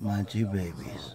my two babies.